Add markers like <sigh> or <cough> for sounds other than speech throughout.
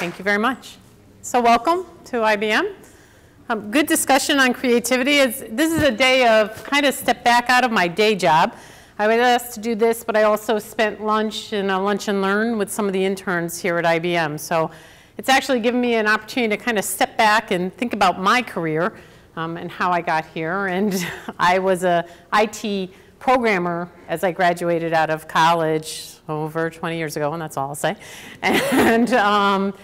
Thank you very much. So welcome to IBM. Um, good discussion on creativity. It's, this is a day of kind of step back out of my day job. I was asked to do this, but I also spent lunch in a lunch and learn with some of the interns here at IBM. So it's actually given me an opportunity to kind of step back and think about my career um, and how I got here. And <laughs> I was a IT programmer as I graduated out of college over 20 years ago, and that's all I'll say. And, um,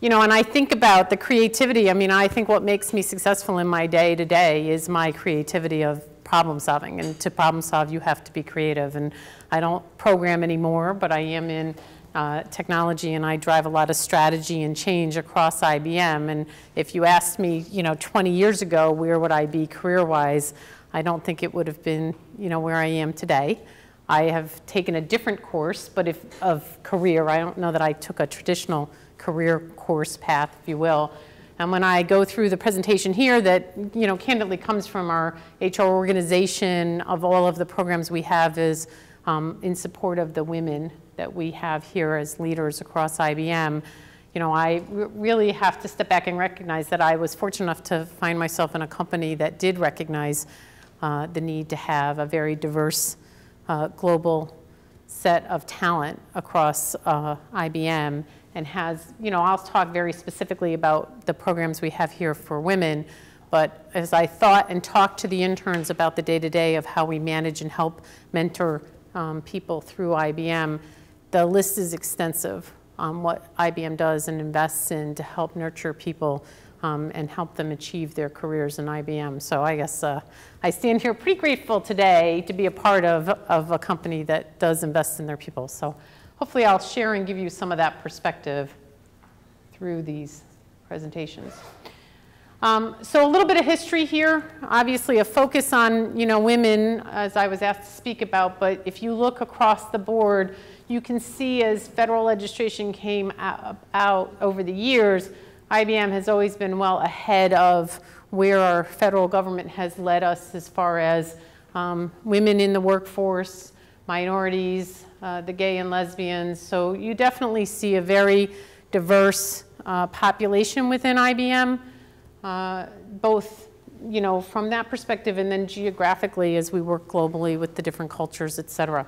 you know, and I think about the creativity. I mean, I think what makes me successful in my day to day is my creativity of problem solving. And to problem solve, you have to be creative. And I don't program anymore, but I am in uh, technology and I drive a lot of strategy and change across IBM. And if you asked me, you know, 20 years ago, where would I be career-wise, I don't think it would have been, you know, where I am today. I have taken a different course, but if of career, I don't know that I took a traditional career course path, if you will. And when I go through the presentation here that, you know, candidly comes from our HR organization of all of the programs we have is um, in support of the women that we have here as leaders across IBM. You know, I really have to step back and recognize that I was fortunate enough to find myself in a company that did recognize uh, the need to have a very diverse uh, global set of talent across uh, IBM and has, you know, I'll talk very specifically about the programs we have here for women, but as I thought and talked to the interns about the day-to-day -day of how we manage and help mentor um, people through IBM, the list is extensive on what IBM does and invests in to help nurture people um, and help them achieve their careers in IBM. So I guess uh, I stand here pretty grateful today to be a part of, of a company that does invest in their people. So hopefully I'll share and give you some of that perspective through these presentations. Um, so a little bit of history here, obviously a focus on you know, women, as I was asked to speak about, but if you look across the board, you can see as federal legislation came out over the years, IBM has always been well ahead of where our federal government has led us as far as um, women in the workforce, minorities, uh, the gay and lesbians. So you definitely see a very diverse uh, population within IBM, uh, both you know, from that perspective and then geographically as we work globally with the different cultures, et cetera.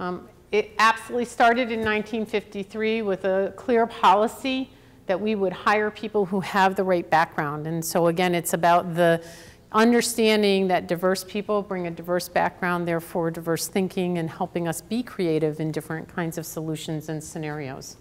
Um, it absolutely started in 1953 with a clear policy that we would hire people who have the right background. And so again, it's about the understanding that diverse people bring a diverse background, therefore diverse thinking, and helping us be creative in different kinds of solutions and scenarios.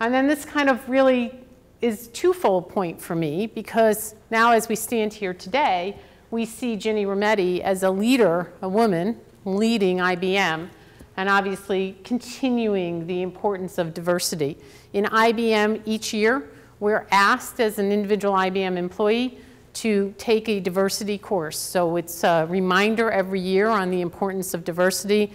And then this kind of really is twofold point for me because now as we stand here today, we see Ginny Rometty as a leader, a woman, leading IBM and obviously continuing the importance of diversity. In IBM each year, we're asked as an individual IBM employee to take a diversity course. So it's a reminder every year on the importance of diversity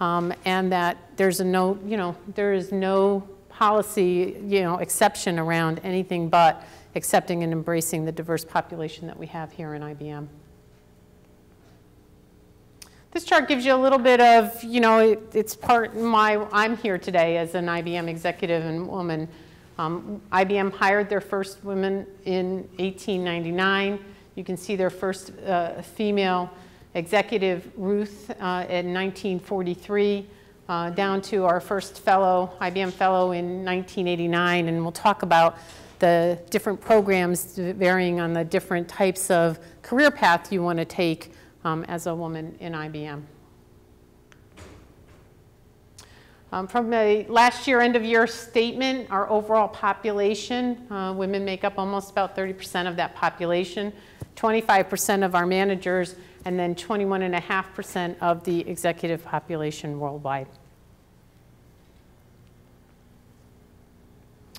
um, and that there's a no, you know, there is no policy, you know, exception around anything but accepting and embracing the diverse population that we have here in IBM. This chart gives you a little bit of, you know, it, it's part my, I'm here today as an IBM executive and woman. Um, IBM hired their first women in 1899. You can see their first uh, female executive, Ruth, uh, in 1943, uh, down to our first fellow, IBM fellow in 1989. And we'll talk about the different programs varying on the different types of career path you want to take um, as a woman in IBM. Um, from the last year end of year statement, our overall population, uh, women make up almost about 30% of that population, 25% of our managers, and then 21.5% of the executive population worldwide.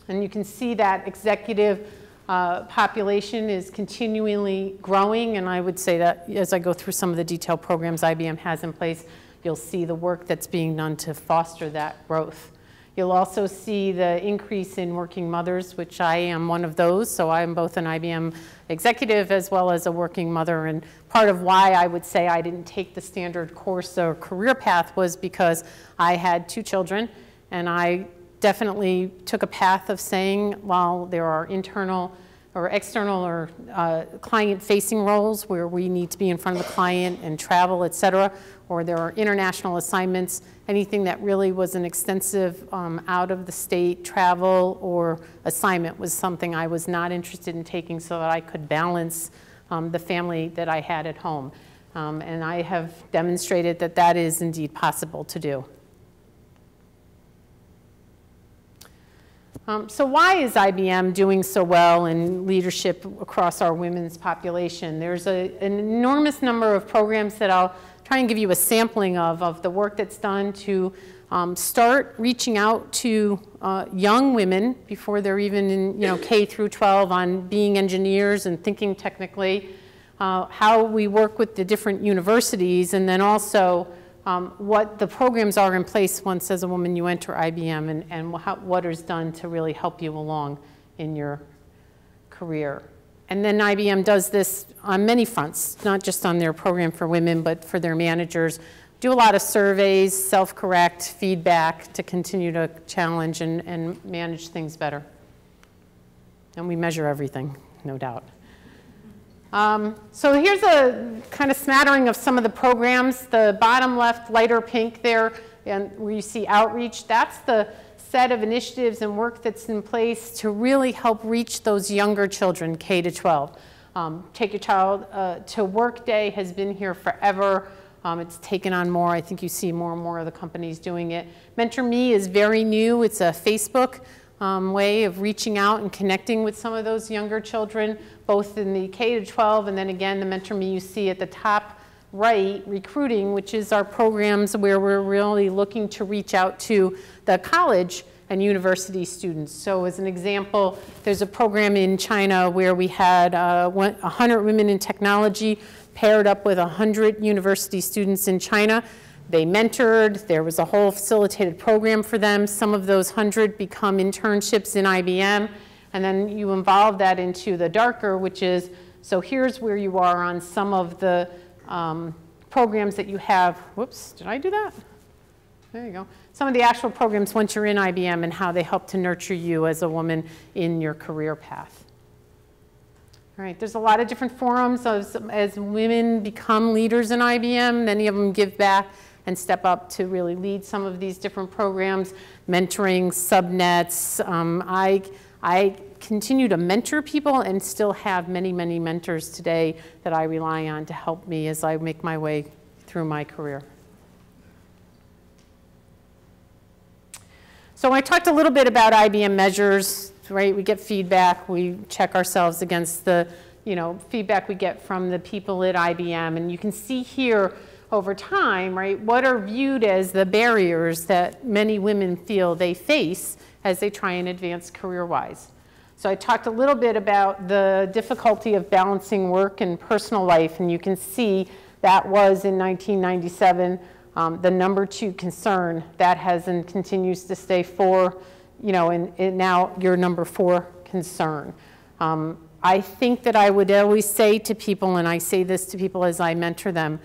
And you can see that executive uh, population is continually growing, and I would say that as I go through some of the detailed programs IBM has in place, you'll see the work that's being done to foster that growth. You'll also see the increase in working mothers, which I am one of those. So I'm both an IBM executive as well as a working mother. And part of why I would say I didn't take the standard course or career path was because I had two children And I definitely took a path of saying, while there are internal or external or uh, client-facing roles where we need to be in front of the client and travel, et cetera, or there are international assignments, anything that really was an extensive um, out-of-the-state travel or assignment was something I was not interested in taking so that I could balance um, the family that I had at home. Um, and I have demonstrated that that is indeed possible to do. Um, so why is IBM doing so well in leadership across our women's population? There's a, an enormous number of programs that I'll try and give you a sampling of, of the work that's done to um, start reaching out to uh, young women before they're even in you know, K through 12 on being engineers and thinking technically, uh, how we work with the different universities, and then also um, what the programs are in place once as a woman you enter IBM and, and how, what is done to really help you along in your career. And then IBM does this on many fronts, not just on their program for women, but for their managers. Do a lot of surveys, self-correct, feedback to continue to challenge and, and manage things better. And we measure everything, no doubt. Um, so here's a kind of smattering of some of the programs. The bottom left, lighter pink there, and where you see outreach, that's the set of initiatives and work that's in place to really help reach those younger children, K to 12. Um, Take Your Child uh, to Work Day has been here forever. Um, it's taken on more. I think you see more and more of the companies doing it. Mentor Me is very new. It's a Facebook um, way of reaching out and connecting with some of those younger children, both in the K to 12 and then again the Mentor Me you see at the top right, recruiting, which is our programs where we're really looking to reach out to the college and university students. So as an example, there's a program in China where we had uh, 100 women in technology paired up with 100 university students in China they mentored, there was a whole facilitated program for them. Some of those 100 become internships in IBM, and then you involve that into the darker, which is, so here's where you are on some of the um, programs that you have. Whoops, did I do that? There you go. Some of the actual programs once you're in IBM and how they help to nurture you as a woman in your career path. All right, there's a lot of different forums as, as women become leaders in IBM. Many of them give back and step up to really lead some of these different programs, mentoring, subnets. Um, I, I continue to mentor people and still have many, many mentors today that I rely on to help me as I make my way through my career. So I talked a little bit about IBM measures, right? We get feedback, we check ourselves against the you know, feedback we get from the people at IBM. And you can see here over time, right, what are viewed as the barriers that many women feel they face as they try and advance career-wise. So I talked a little bit about the difficulty of balancing work and personal life, and you can see that was in 1997 um, the number two concern. That has and continues to stay for, you know, and, and now your number four concern. Um, I think that I would always say to people, and I say this to people as I mentor them,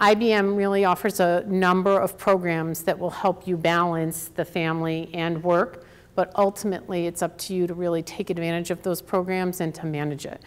IBM really offers a number of programs that will help you balance the family and work, but ultimately it's up to you to really take advantage of those programs and to manage it.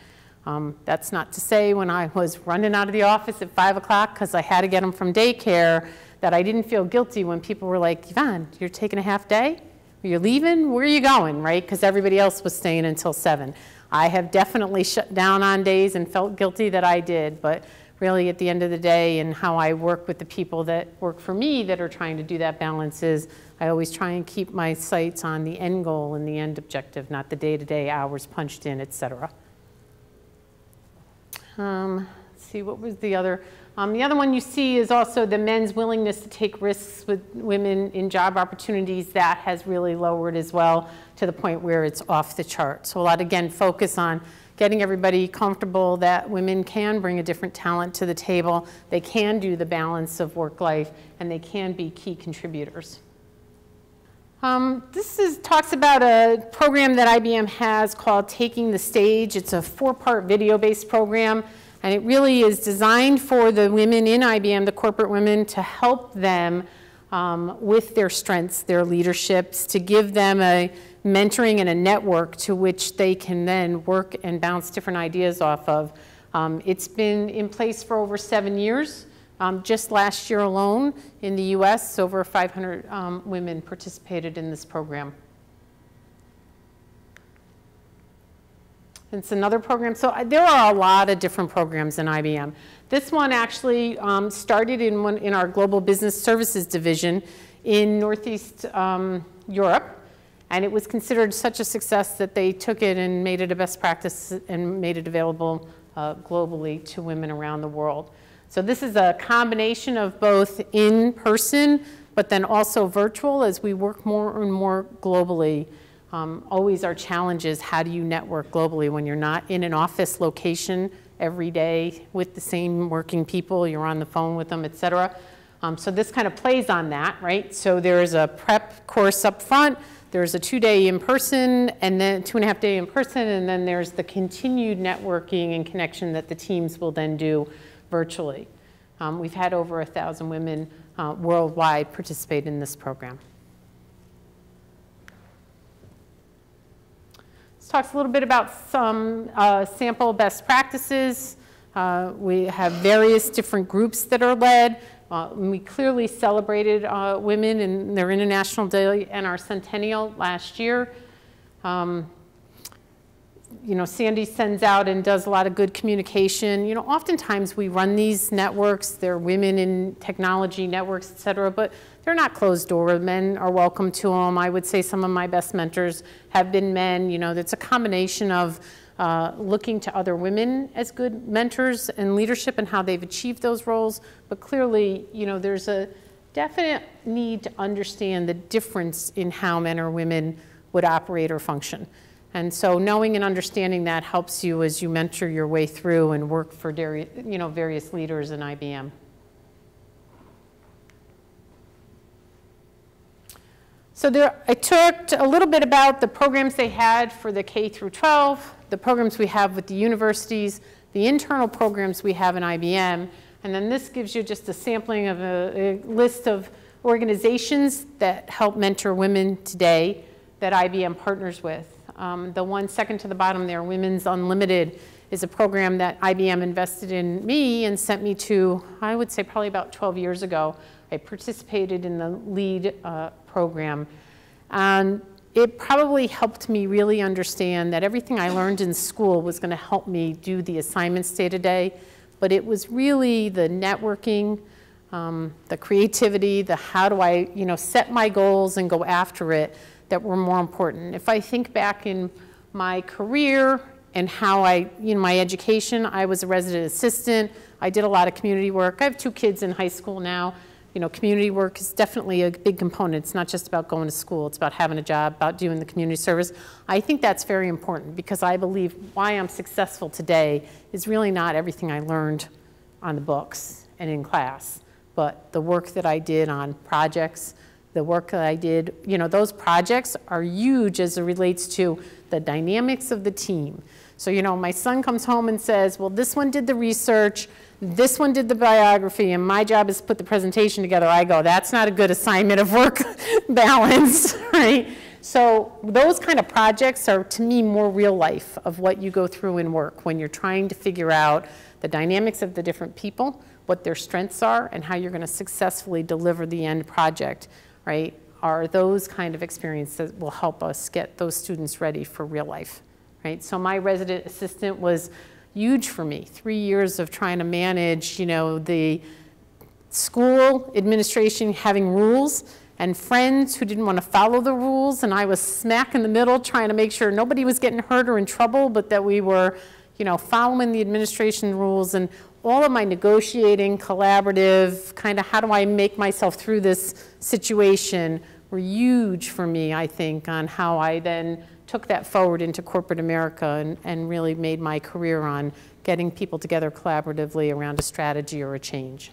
Um, that's not to say when I was running out of the office at 5 o'clock because I had to get them from daycare that I didn't feel guilty when people were like, Yvonne, you're taking a half day? You're leaving? Where are you going, right? Because everybody else was staying until 7. I have definitely shut down on days and felt guilty that I did, but really at the end of the day and how I work with the people that work for me that are trying to do that balance is I always try and keep my sights on the end goal and the end objective, not the day-to-day -day hours punched in, et cetera. Um, let's see, what was the other? Um, the other one you see is also the men's willingness to take risks with women in job opportunities. That has really lowered as well to the point where it's off the chart. So a lot, again, focus on getting everybody comfortable that women can bring a different talent to the table, they can do the balance of work life, and they can be key contributors. Um, this is, talks about a program that IBM has called Taking the Stage. It's a four-part video-based program, and it really is designed for the women in IBM, the corporate women, to help them um, with their strengths, their leaderships, to give them a mentoring and a network to which they can then work and bounce different ideas off of. Um, it's been in place for over seven years. Um, just last year alone in the US, over 500 um, women participated in this program. It's another program. So uh, there are a lot of different programs in IBM. This one actually um, started in, one, in our Global Business Services Division in Northeast um, Europe. And it was considered such a success that they took it and made it a best practice and made it available uh, globally to women around the world. So this is a combination of both in person, but then also virtual as we work more and more globally. Um, always our challenge is how do you network globally when you're not in an office location every day with the same working people, you're on the phone with them, et cetera. Um, so this kind of plays on that, right? So there's a prep course up front, there's a two-day in-person, and then two and a half day in person, and then there's the continued networking and connection that the teams will then do virtually. Um, we've had over a thousand women uh, worldwide participate in this program. This talks a little bit about some uh, sample best practices. Uh, we have various different groups that are led. Uh, we clearly celebrated uh, women in their International Day and our centennial last year. Um, you know, Sandy sends out and does a lot of good communication. You know, oftentimes we run these networks, they're women in technology networks, et cetera, but they're not closed door. Men are welcome to them. I would say some of my best mentors have been men. You know, it's a combination of uh, looking to other women as good mentors and leadership and how they've achieved those roles. But clearly, you know, there's a definite need to understand the difference in how men or women would operate or function. And so knowing and understanding that helps you as you mentor your way through and work for you know, various leaders in IBM. So there, I talked a little bit about the programs they had for the K through 12, the programs we have with the universities, the internal programs we have in IBM, and then this gives you just a sampling of a, a list of organizations that help mentor women today that IBM partners with. Um, the one second to the bottom there, Women's Unlimited, is a program that IBM invested in me and sent me to, I would say probably about 12 years ago. I participated in the lead uh, program. And it probably helped me really understand that everything I learned in school was going to help me do the assignments day to day. But it was really the networking, um, the creativity, the how do I, you know, set my goals and go after it that were more important. If I think back in my career and how I, you know, my education, I was a resident assistant. I did a lot of community work. I have two kids in high school now. You know, community work is definitely a big component. It's not just about going to school. It's about having a job, about doing the community service. I think that's very important because I believe why I'm successful today is really not everything I learned on the books and in class, but the work that I did on projects, the work that I did, you know, those projects are huge as it relates to the dynamics of the team. So, you know, my son comes home and says, well, this one did the research, this one did the biography, and my job is to put the presentation together. I go, that's not a good assignment of work <laughs> balance, <laughs> right? So those kind of projects are, to me, more real life of what you go through in work when you're trying to figure out the dynamics of the different people, what their strengths are, and how you're going to successfully deliver the end project right, are those kind of experiences that will help us get those students ready for real life, right? So my resident assistant was huge for me. Three years of trying to manage, you know, the school administration having rules and friends who didn't want to follow the rules, and I was smack in the middle trying to make sure nobody was getting hurt or in trouble, but that we were, you know, following the administration rules and all of my negotiating, collaborative, kind of how do I make myself through this situation were huge for me, I think, on how I then took that forward into corporate America and, and really made my career on getting people together collaboratively around a strategy or a change.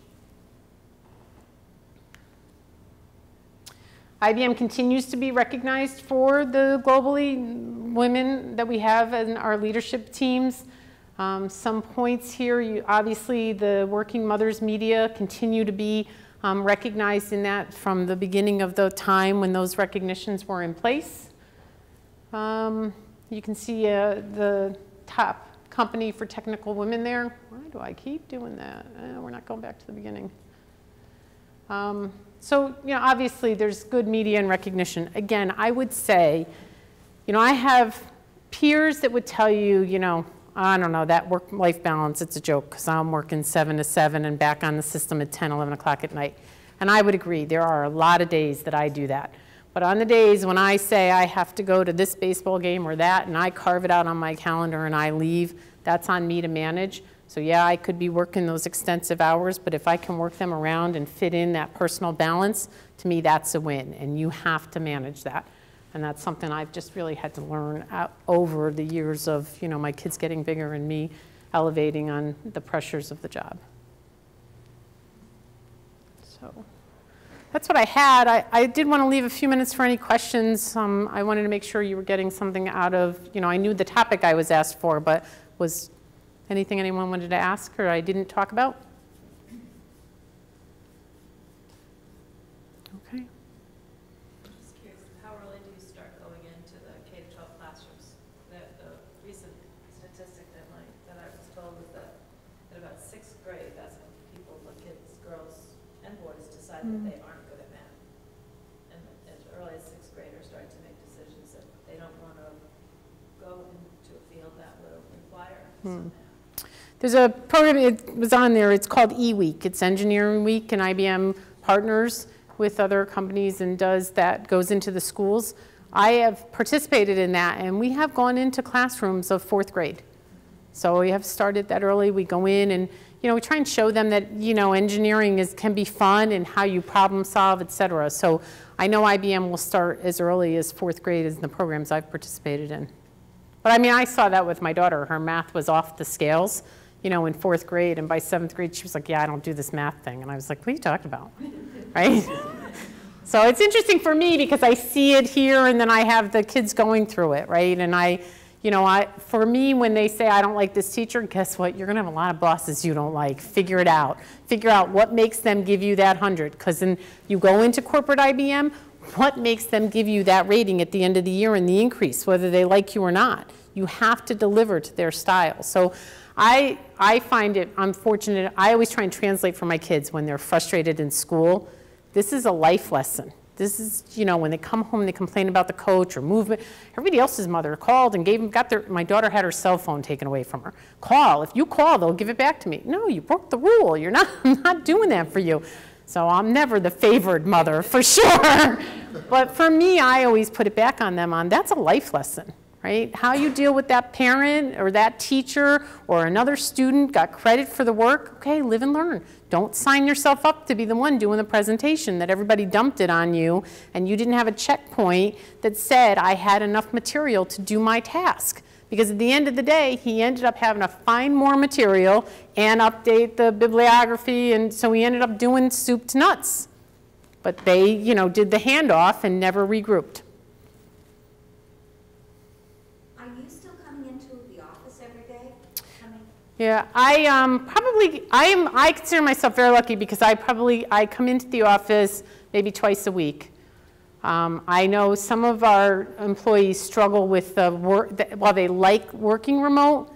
IBM continues to be recognized for the globally women that we have in our leadership teams. Um, some points here, you, obviously the Working Mothers Media continue to be um, in that from the beginning of the time when those recognitions were in place. Um, you can see uh, the top company for technical women there. Why do I keep doing that? Uh, we're not going back to the beginning. Um, so, you know, obviously there's good media and recognition. Again, I would say, you know, I have peers that would tell you, you know, I don't know, that work-life balance, it's a joke because I'm working 7 to 7 and back on the system at 10, 11 o'clock at night. And I would agree, there are a lot of days that I do that. But on the days when I say I have to go to this baseball game or that, and I carve it out on my calendar and I leave, that's on me to manage. So yeah, I could be working those extensive hours, but if I can work them around and fit in that personal balance, to me that's a win, and you have to manage that. And that's something I've just really had to learn over the years of, you know, my kids getting bigger and me elevating on the pressures of the job. So that's what I had. I, I did want to leave a few minutes for any questions. Um, I wanted to make sure you were getting something out of, you know, I knew the topic I was asked for, but was anything anyone wanted to ask or I didn't talk about? decide that they aren't good at math. And as early as sixth graders start to make decisions that they don't want to go into a field that will require some math. There's a program, it was on there, it's called eWeek. It's Engineering Week, and IBM partners with other companies and does that, goes into the schools. I have participated in that, and we have gone into classrooms of fourth grade. So we have started that early. We go in and you know, we try and show them that, you know, engineering is, can be fun and how you problem solve, et cetera. So I know IBM will start as early as fourth grade as the programs I've participated in. But I mean, I saw that with my daughter. Her math was off the scales, you know, in fourth grade. And by seventh grade, she was like, yeah, I don't do this math thing. And I was like, what are you talking about? <laughs> right? <laughs> so it's interesting for me because I see it here and then I have the kids going through it, right? And I, you know, I, for me, when they say I don't like this teacher, guess what? You're going to have a lot of bosses you don't like. Figure it out. Figure out what makes them give you that 100. Because then you go into corporate IBM, what makes them give you that rating at the end of the year and the increase, whether they like you or not? You have to deliver to their style. So I, I find it unfortunate. I always try and translate for my kids when they're frustrated in school. This is a life lesson. This is, you know, when they come home, and they complain about the coach or movement. Everybody else's mother called and gave them, got their, my daughter had her cell phone taken away from her. Call. If you call, they'll give it back to me. No, you broke the rule. You're not, <laughs> I'm not doing that for you. So I'm never the favored mother, for <laughs> sure. but for me, I always put it back on them on that's a life lesson right? How you deal with that parent or that teacher or another student got credit for the work, okay, live and learn. Don't sign yourself up to be the one doing the presentation that everybody dumped it on you and you didn't have a checkpoint that said I had enough material to do my task. Because at the end of the day, he ended up having to find more material and update the bibliography, and so he ended up doing soup to nuts. But they, you know, did the handoff and never regrouped. Yeah, I um, probably, I, am, I consider myself very lucky because I probably, I come into the office maybe twice a week. Um, I know some of our employees struggle with the work, the, while they like working remote,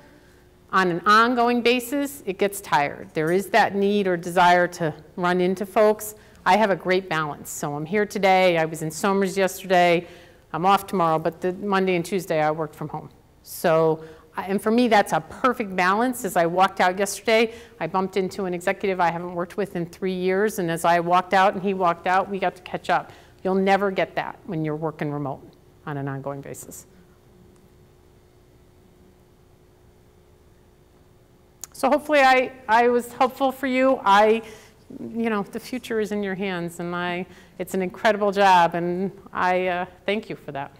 on an ongoing basis, it gets tired. There is that need or desire to run into folks. I have a great balance. So I'm here today, I was in Somers yesterday, I'm off tomorrow, but the Monday and Tuesday I worked from home. So and for me, that's a perfect balance. As I walked out yesterday, I bumped into an executive I haven't worked with in three years, and as I walked out and he walked out, we got to catch up. You'll never get that when you're working remote on an ongoing basis. So hopefully I, I was helpful for you. I, you know, the future is in your hands, and I, it's an incredible job, and I uh, thank you for that.